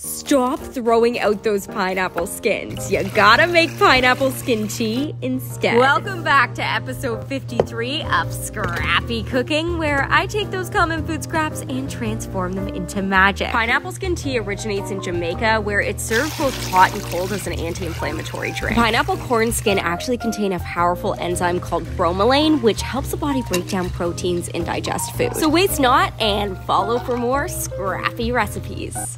Stop throwing out those pineapple skins. You gotta make pineapple skin tea instead. Welcome back to episode 53 of Scrappy Cooking, where I take those common food scraps and transform them into magic. Pineapple skin tea originates in Jamaica, where it's served both hot and cold as an anti inflammatory drink. Pineapple corn skin actually contain a powerful enzyme called bromelain, which helps the body break down proteins and digest food. So waste not and follow for more scrappy recipes.